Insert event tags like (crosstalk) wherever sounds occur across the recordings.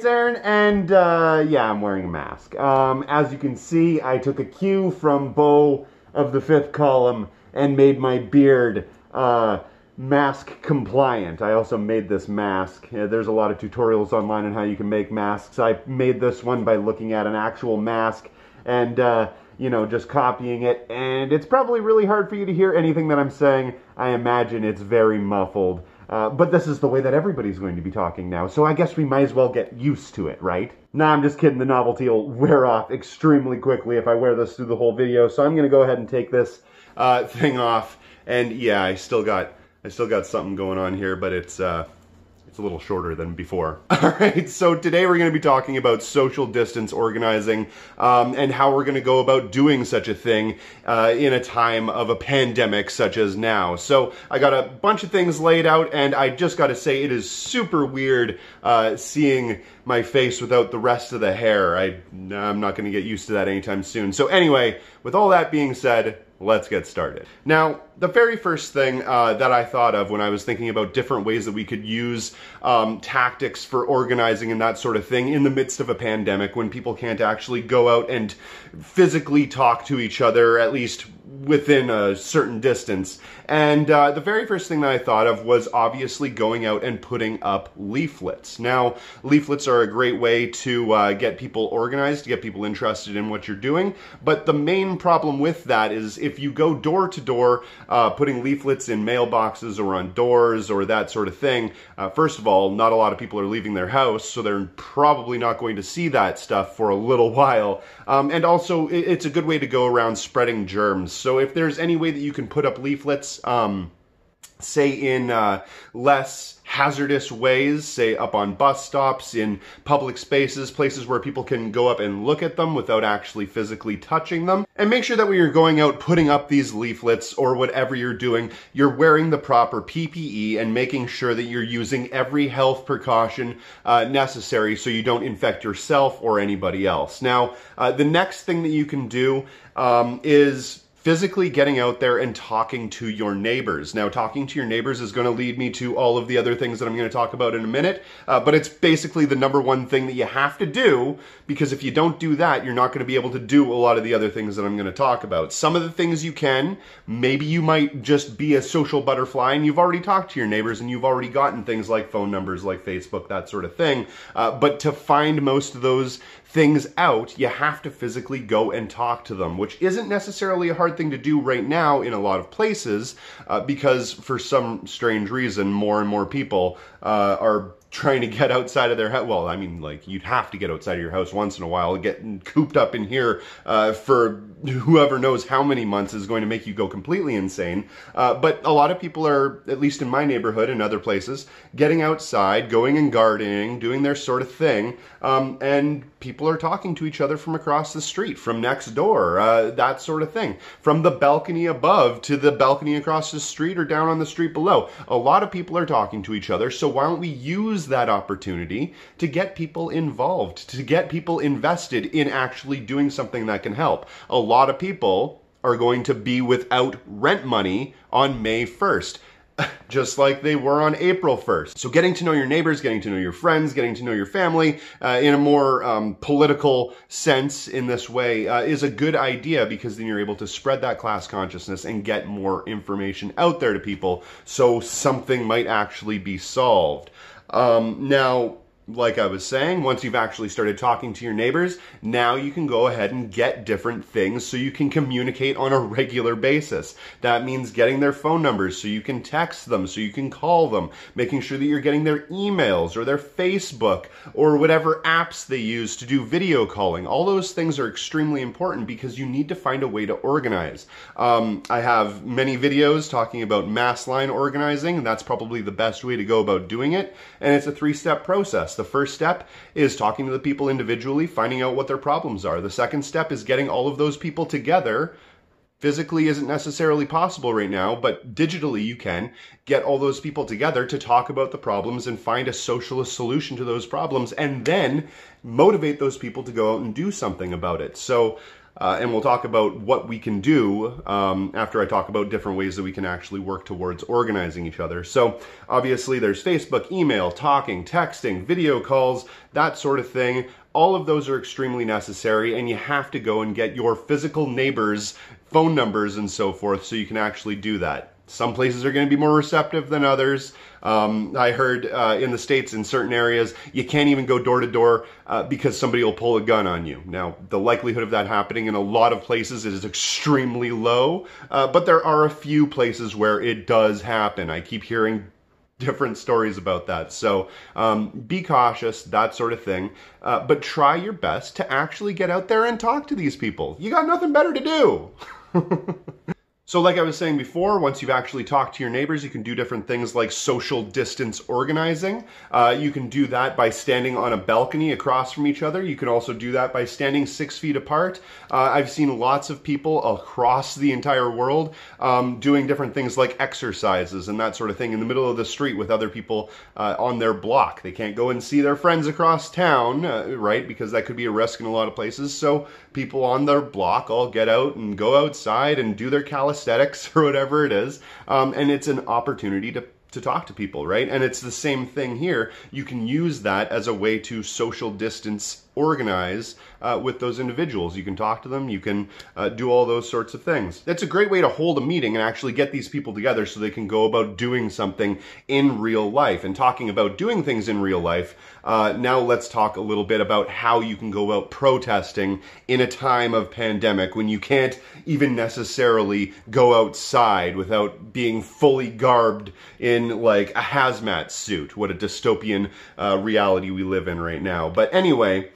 it's Aaron, and uh, yeah, I'm wearing a mask. Um, as you can see, I took a cue from Beau of the fifth column and made my beard uh, mask compliant. I also made this mask. Yeah, there's a lot of tutorials online on how you can make masks. I made this one by looking at an actual mask and, uh, you know, just copying it. And it's probably really hard for you to hear anything that I'm saying. I imagine it's very muffled. Uh, but this is the way that everybody's going to be talking now, so I guess we might as well get used to it, right? Nah, I'm just kidding. The novelty will wear off extremely quickly if I wear this through the whole video, so I'm going to go ahead and take this uh, thing off. And yeah, I still got I still got something going on here, but it's uh, it's a little shorter than before. (laughs) All right, so today we're going to be talking about social distance organizing um, and how we're going to go about doing such a thing uh, in a time of a pandemic such as now. So I got a bunch of things laid out, and I just got to say it is super weird uh, seeing my face without the rest of the hair. I, I'm not going to get used to that anytime soon. So anyway, with all that being said, let's get started. Now, the very first thing uh, that I thought of when I was thinking about different ways that we could use um, tactics for organizing and that sort of thing in the midst of a pandemic when people can't actually go out and physically talk to each other, at least within a certain distance. And uh, the very first thing that I thought of was obviously going out and putting up leaflets. Now, leaflets are a great way to uh, get people organized, to get people interested in what you're doing. But the main problem with that is if you go door to door, uh, putting leaflets in mailboxes or on doors or that sort of thing, uh, first of all, not a lot of people are leaving their house, so they're probably not going to see that stuff for a little (laughs) while. Um, and also, it's a good way to go around spreading germs. So if there's any way that you can put up leaflets, um, say in uh, less hazardous ways, say up on bus stops, in public spaces, places where people can go up and look at them without actually physically touching them. And make sure that when you're going out putting up these leaflets or whatever you're doing, you're wearing the proper PPE and making sure that you're using every health precaution uh, necessary so you don't infect yourself or anybody else. Now, uh, the next thing that you can do um, is physically getting out there and talking to your neighbors. Now, talking to your neighbors is going to lead me to all of the other things that I'm going to talk about in a minute, uh, but it's basically the number one thing that you have to do because if you don't do that, you're not going to be able to do a lot of the other things that I'm going to talk about. Some of the things you can, maybe you might just be a social butterfly and you've already talked to your neighbors and you've already gotten things like phone numbers, like Facebook, that sort of thing. Uh, but to find most of those things out, you have to physically go and talk to them, which isn't necessarily a hard thing to do right now in a lot of places uh, because for some strange reason, more and more people uh, are trying to get outside of their house. Well, I mean, like you'd have to get outside of your house once in a while. Getting cooped up in here uh, for whoever knows how many months is going to make you go completely insane. Uh, but a lot of people are, at least in my neighborhood and other places, getting outside, going and gardening, doing their sort of thing, um, and people are talking to each other from across the street, from next door, uh, that sort of thing, from the balcony above to the balcony across the street or down on the street below. A lot of people are talking to each other, so why don't we use that opportunity to get people involved, to get people invested in actually doing something that can help. A lot of people are going to be without rent money on May 1st (laughs) just like they were on April 1st. So getting to know your neighbors, getting to know your friends, getting to know your family uh, in a more um, political sense in this way uh, is a good idea because then you're able to spread that class consciousness and get more information out there to people so something might actually be solved. Um, now, like I was saying, once you've actually started talking to your neighbors, now you can go ahead and get different things so you can communicate on a regular basis. That means getting their phone numbers so you can text them, so you can call them, making sure that you're getting their emails or their Facebook or whatever apps they use to do video calling. All those things are extremely important because you need to find a way to organize. Um, I have many videos talking about mass line organizing. And that's probably the best way to go about doing it. And it's a three step process. The first step is talking to the people individually, finding out what their problems are. The second step is getting all of those people together. Physically isn't necessarily possible right now, but digitally you can get all those people together to talk about the problems and find a socialist solution to those problems and then motivate those people to go out and do something about it. So Uh, and we'll talk about what we can do um, after I talk about different ways that we can actually work towards organizing each other. So, obviously, there's Facebook, email, talking, texting, video calls, that sort of thing. All of those are extremely necessary, and you have to go and get your physical neighbors' phone numbers and so forth so you can actually do that. Some places are going to be more receptive than others. Um, I heard uh, in the States, in certain areas, you can't even go door to door uh, because somebody will pull a gun on you. Now, the likelihood of that happening in a lot of places is extremely low, uh, but there are a few places where it does happen. I keep hearing different stories about that. So um, be cautious, that sort of thing. Uh, but try your best to actually get out there and talk to these people. You got nothing better to do. (laughs) So like I was saying before, once you've actually talked to your neighbors, you can do different things like social distance organizing. Uh, you can do that by standing on a balcony across from each other. You can also do that by standing six feet apart. Uh, I've seen lots of people across the entire world um, doing different things like exercises and that sort of thing in the middle of the street with other people uh, on their block. They can't go and see their friends across town, uh, right? Because that could be a risk in a lot of places. So people on their block all get out and go outside and do their calisthenics (laughs) or whatever it is. Um, and it's an opportunity to to talk to people, right? And it's the same thing here. You can use that as a way to social distance organize uh, with those individuals. You can talk to them, you can uh, do all those sorts of things. That's a great way to hold a meeting and actually get these people together so they can go about doing something in real life. And talking about doing things in real life, uh, now let's talk a little bit about how you can go about protesting in a time of pandemic when you can't even necessarily go outside without being fully garbed in like a hazmat suit. What a dystopian uh, reality we live in right now. But anyway,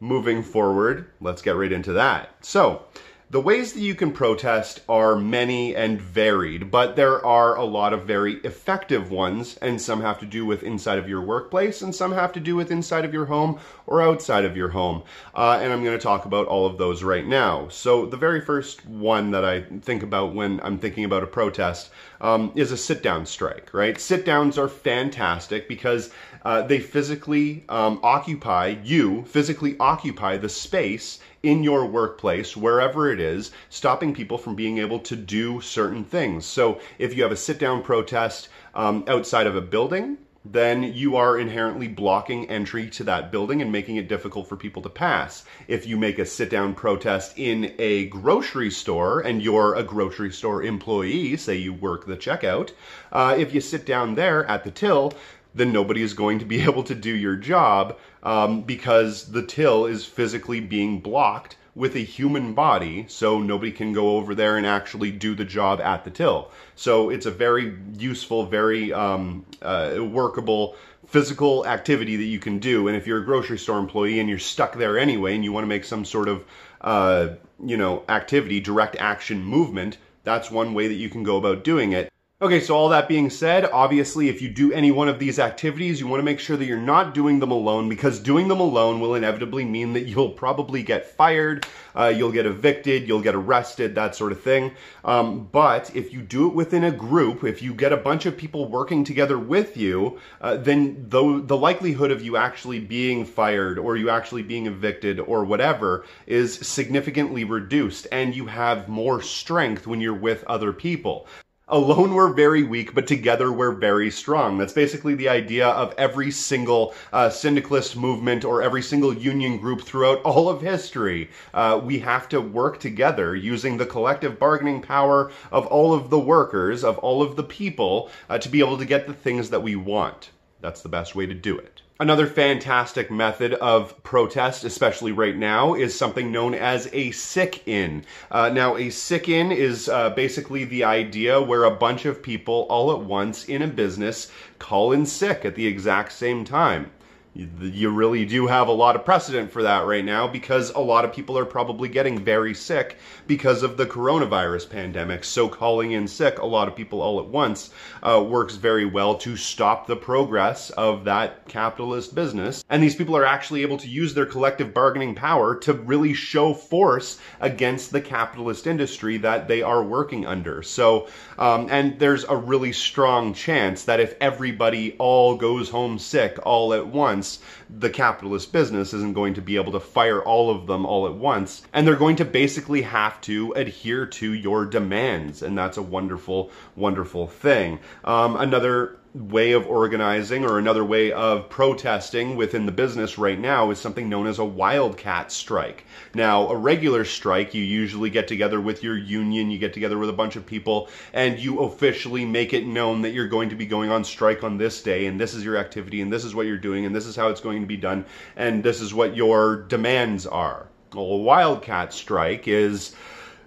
moving forward, let's get right into that. So, the ways that you can protest are many and varied, but there are a lot of very effective ones, and some have to do with inside of your workplace, and some have to do with inside of your home or outside of your home. Uh, and I'm going to talk about all of those right now. So, the very first one that I think about when I'm thinking about a protest um, is a sit down strike, right? Sit downs are fantastic because uh, they physically um, occupy, you physically occupy the space in your workplace, wherever it is, stopping people from being able to do certain things. So if you have a sit down protest um, outside of a building, then you are inherently blocking entry to that building and making it difficult for people to pass. If you make a sit down protest in a grocery store and you're a grocery store employee, say you work the checkout, uh, if you sit down there at the till, then nobody is going to be (laughs) able to do your job um, because the till is physically being blocked with a human body, so nobody can go over there and actually do the job at the till. So it's a very useful, very um, uh, workable physical activity that you can do. And if you're a grocery store employee and you're stuck there anyway, and you want to make some sort of uh, you know activity, direct action movement, that's one way that you can go about doing it. Okay, so all that being said, obviously if you do any one of these activities, you want to make sure that you're not doing them alone because doing them alone will inevitably mean that you'll probably get fired, uh, you'll get evicted, you'll get arrested, that sort of thing. Um, but if you do it within a group, if you get a bunch of people working together with you, uh, then the, the likelihood of you actually being fired or you actually being evicted or whatever is significantly reduced and you have more strength when you're with other people. Alone we're very weak, but together we're very strong. That's basically the idea of every single uh, syndicalist movement or every single union group throughout all of history. Uh, we have to work together using the collective bargaining power of all of the workers, of all of the people, uh, to be able to get the things that we want. That's the best way to do it. Another fantastic method of protest, especially right now, is something known as a sick in. Uh, now, a sick in is uh, basically the idea where a bunch of people all at once in a business call in sick at the exact same time you really do have a lot of precedent for that right now because a lot of people are probably getting very sick because of the coronavirus pandemic. So calling in sick a lot of people all at once uh, works very well to stop the progress of that capitalist business. And these people are actually able to use their collective bargaining power to really show force against the capitalist industry that they are working under. So, um, and there's a really strong chance that if everybody all goes home sick all at once, once, the capitalist business isn't going to be able to fire all of them all at once. And they're going to basically have to adhere to your demands. And that's a wonderful, wonderful thing. Um, another way of organizing or another way of protesting within the business right now is something known as a wildcat strike. Now, a regular strike, you usually get together with your union, you get together with a bunch of people, and you officially make it known that you're going to be going on strike on this day, and this is your activity, and this is what you're doing, and this is how it's going to be done, and this is what your demands are. Well, a wildcat strike is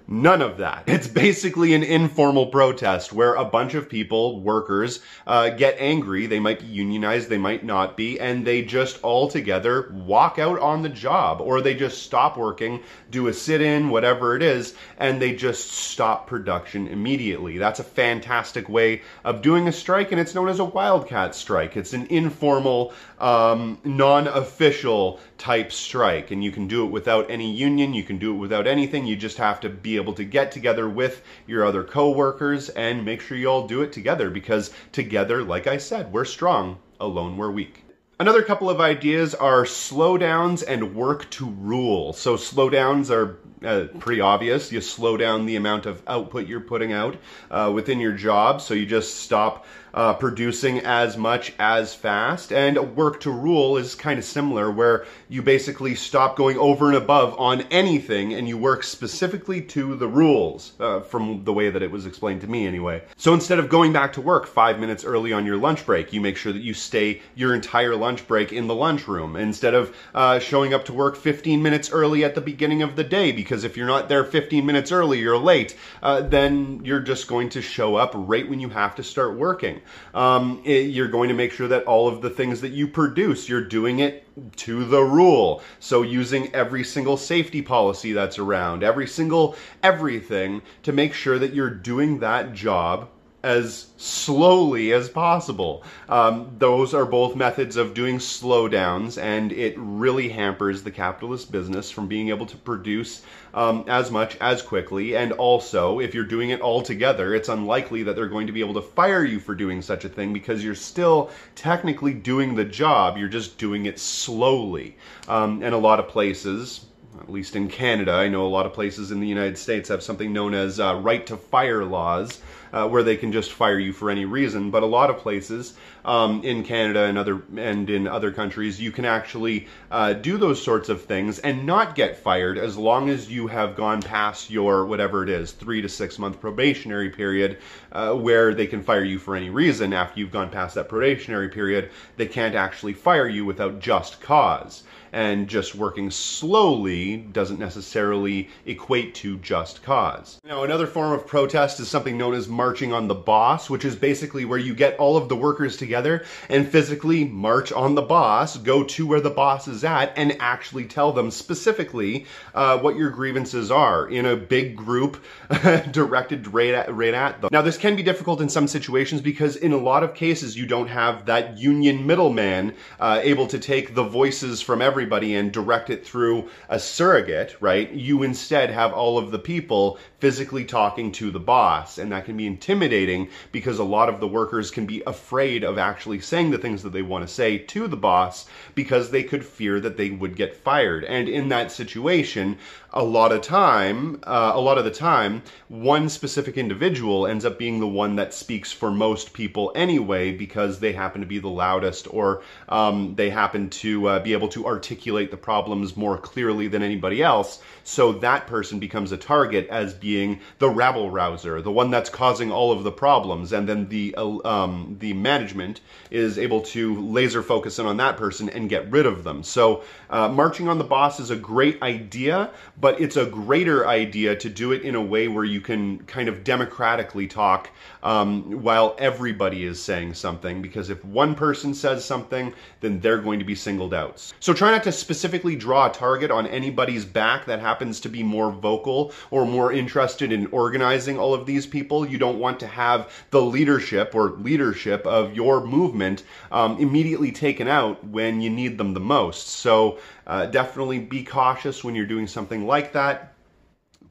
None of that. It's basically an informal protest where a bunch of people, workers, uh, get angry. They might be unionized, they might not be, and they just all together walk out on the job, or they just stop working, do a sit in, whatever it is, and they just stop production immediately. That's a fantastic way of doing a strike, and it's known as a wildcat strike. It's an informal, um, non official type strike, and you can do it without any union, you can do it without anything. You just have to be able to get together with your other coworkers and make sure you all do it together because together, like I said, we're strong, alone we're weak. Another couple of ideas are slowdowns and work to rule. So slowdowns are uh, pretty obvious. You slow down the amount of output you're putting out uh, within your job, so you just stop uh, producing as much as fast. And work to rule is kind of similar, where you basically stop going over and above on anything and you work specifically to the rules, uh, from the way that it was explained to me anyway. So instead of going back to work five minutes early on your lunch break, you make sure that you stay your entire lunch break in the lunchroom instead of uh, showing up to work 15 minutes early at the beginning of the day because if you're not there 15 minutes early, you're late, uh, then you're just going to show up right when you have to start working. Um, it, you're going to make sure that all of the things that you produce, you're doing it to the rule. So using every single safety policy that's around, every single everything to make sure that you're doing that job as slowly as possible. Um, those are both methods of doing slowdowns, and it really hampers the capitalist business from being able to produce um, as much as quickly. And also, if you're doing it all together, it's unlikely that they're going to be able to fire you for doing such a thing because you're still technically doing the job, you're just doing it slowly. Um, and a lot of places, at least in Canada, I know a lot of places in the United States have something known as uh, right to fire laws uh, where they can just fire you for any reason. But a lot of places um, in Canada and other and in other countries, you can actually uh, do those sorts of things and not get fired as long as you have gone past your whatever it is three to six month probationary period, uh, where they can fire you for any reason after you've gone past that probationary period. They can't actually fire you without just cause and just working slowly doesn't necessarily equate to just cause. Now, another form of protest is something known as marching on the boss, which is basically where you get all of the workers together and physically march on the boss, go to where the boss is at, and actually tell them specifically uh, what your grievances are in a big group (laughs) directed right at, right at them. Now, this can be difficult in some situations because in a lot of cases you don't have that union middleman uh, able to take the voices from every everybody and direct it through a surrogate, right? You instead have all of the people physically talking to the boss. And that can be intimidating because a lot of the workers can be afraid of actually saying the things that they want to say to the boss because they could fear that they would get fired. And in that situation, a lot of time, uh, a lot of the time, one specific individual ends up being the one that speaks for most people anyway because they happen to be the loudest or um, they happen to uh, be able to articulate the problems more clearly than anybody else. So that person becomes a target as being the rabble rouser, the one that's causing all of the problems, and then the uh, um, the management is able to laser focus in on that person and get rid of them. So uh, marching on the boss is a great idea, but it's a greater idea to do it in a way where you can kind of democratically talk um, while everybody is saying something. Because if one person says something, then they're going to be singled out. So try not to specifically draw a target on anybody's back that happens to be more vocal or more interested in organizing all of these people. You don't want to have the leadership or leadership of your movement um, immediately taken out when you need them the most. So uh, definitely be cautious when you're doing something like that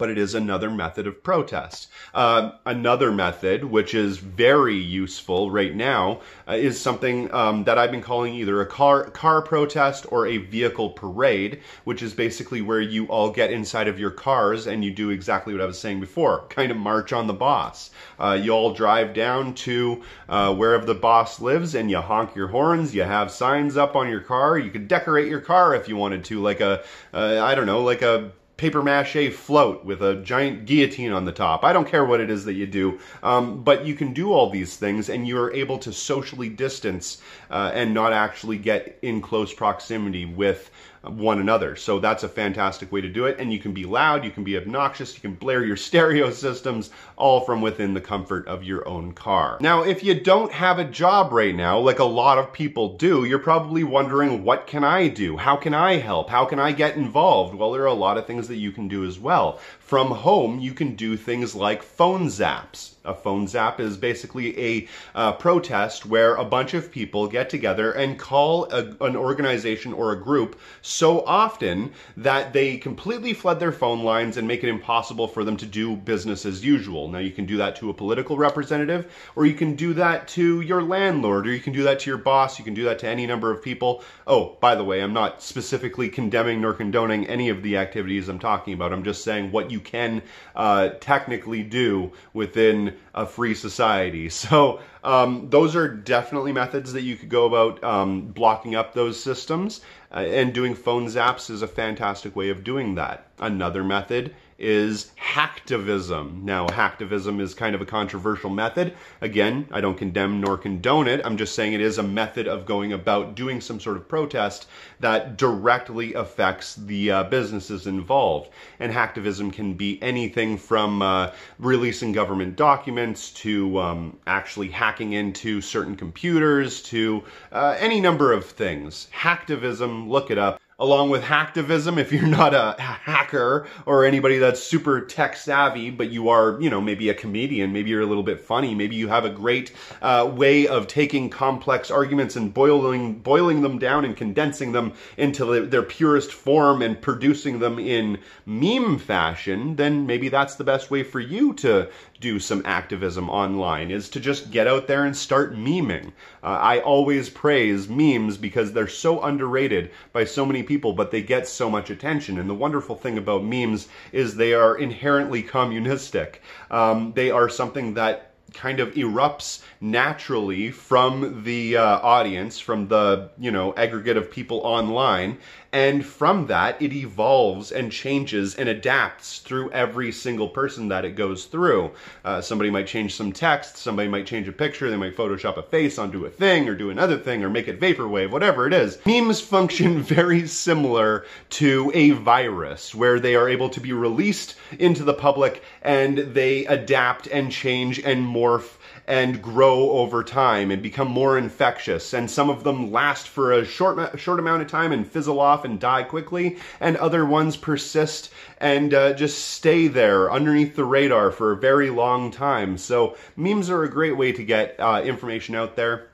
but it is another method of protest. Uh, another method, which is very useful right now, uh, is something um, that I've been calling either a car car protest or a vehicle parade, which is basically where you all get inside of your cars and you do exactly what I was saying before, kind of march on the boss. Uh, you all drive down to uh, wherever the boss lives and you honk your horns. You have signs up on your car. You could decorate your car if you wanted to, like a uh, I don't know, like a paper mache float with a giant guillotine on the top. I don't care what it is that you do, um, but you can do all these things and you are able to socially distance uh, and not actually get in close proximity with one another. So that's a fantastic way to do it. And you can be loud, you can be obnoxious, you can blare your (laughs) stereo systems all from within the comfort of your own car. Now, if you don't have a job right now, like a lot of people do, you're probably wondering, what can I do? How can I help? How can I get involved? Well, there are a lot of things that you can do as well. From home, you can do things like phone zaps. A phone zap is basically a uh, protest where a bunch of people get together and call a, an organization or a group so often that they completely flood their phone lines and make it impossible for them to do business as usual. Now, you can do that to a political representative, or you can do that to your landlord, or you can do that to your boss, you can do that to any number of people. Oh, by the way, I'm not specifically condemning nor condoning any of the activities I'm talking about. I'm just saying what you can uh, technically do within a free society. (laughs) So um, those are definitely methods that you could go about um, blocking up those systems. Uh, and doing phone zaps is a fantastic way of doing that. Another method is hacktivism. Now, hacktivism is kind of a controversial method. Again, I don't condemn nor condone it. I'm just saying it is a method of going about doing some sort of protest that directly affects the uh, businesses involved. And hacktivism can be anything from uh, releasing government documents to um, actually hacking into certain computers to uh, any number of things. Hacktivism, look it up along with hacktivism if you're (laughs) not a hacker or anybody that's super tech savvy but you are you know maybe a comedian maybe you're a little bit funny maybe you have a great uh, way of taking complex arguments and boiling boiling them down and condensing them into the, their purest form and producing them in meme fashion then maybe that's the best way for you to do some activism online is to just get out there and start memeing. Uh, I always praise memes because they're so underrated by so many people, but they get so much attention. And the wonderful thing about memes is they are inherently communistic. Um, they are something that kind of erupts naturally from the uh, audience, from the, you know, aggregate of people online. And from that, it evolves and changes and adapts through every single person that it goes through. Uh, somebody might change some text, somebody might change a picture, they might Photoshop a face onto a thing or do another thing or make it vaporwave, whatever it is. Memes function (laughs) very similar to a virus where they are able to be released into the public and they adapt and change and morph and grow over time and become more infectious. And some of them last for a short, short amount of time and fizzle off and die quickly, and other ones persist and uh, just stay there underneath the radar for a very long time. So memes are a great way to get uh, information out there.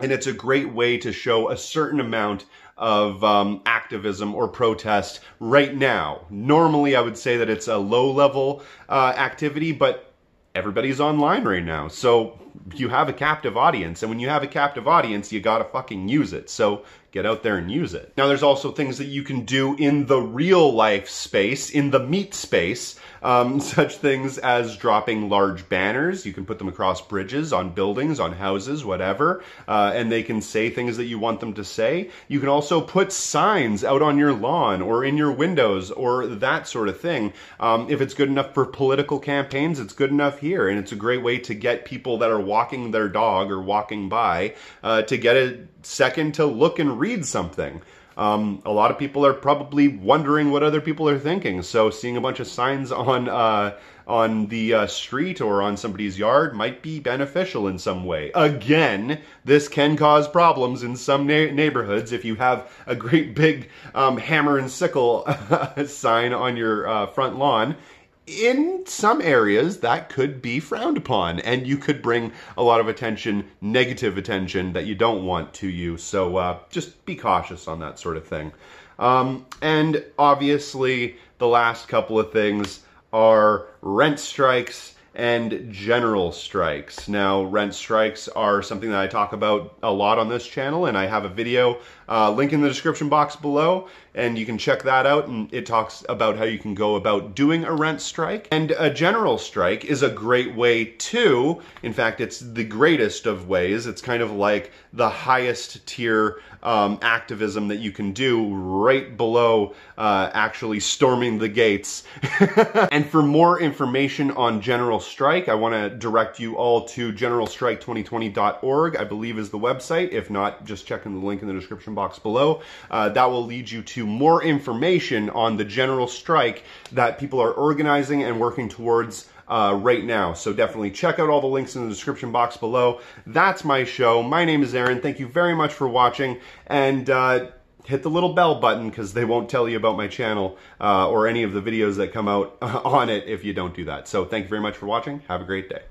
And it's a great way to show a certain amount of um, activism or protest right now. Normally, I would say that it's a low level uh, activity, but everybody's online right now. So you have a captive audience. And when you have a captive audience, you gotta fucking use it. So get out there and use it. Now, there's also things that you can do in the real life space, in the meat space, um, (laughs) such things as dropping large banners. You can put them across bridges, on buildings, on houses, whatever, uh, and they can say things that you want them to say. You can also put signs out on your lawn or in your windows or that sort of thing. Um, if it's good enough for political campaigns, it's good enough here, and it's a great way to get people that are walking their dog or walking by uh, to get a second to look and read something. Um, a lot of people are probably wondering what other people are thinking. So seeing a bunch of signs on uh, on the uh, street or on somebody's yard might be beneficial in some way. Again, this can cause problems in some na- neighborhoods if you have a great big um, hammer and sickle (laughs) sign on your uh, front lawn in some areas that could be frowned upon and you could bring a lot of attention negative attention that you don't want to you so uh, just be cautious on that sort of thing um, and obviously the last couple of things are rent strikes and general strikes. Now, rent strikes are something that I talk about a lot on this channel, and I have a video uh, link in the description box below, and you can check that out. And it talks about how you can go about doing a rent strike. And a general strike is a great way too. In fact, it's the greatest of ways. It's kind of like the highest tier um, activism that you can do right below uh, actually storming the gates. (laughs) and for more information on General Strike, I want to direct you all to generalstrike2020.org, I believe is the website. If not, just check in the link in the description box below. Uh, that will lead you to more information on the general strike that people are organizing and working towards uh, right now. So definitely check out all the links in the description box below. That's my show. My name is Aaron. Thank you very much for watching. And uh, hit the little bell button because they won't tell you about my channel uh, or any of the videos that come out (laughs) on it if you don't do that. So thank you very much for watching. Have a great day.